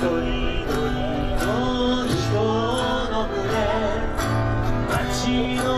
人の胸街の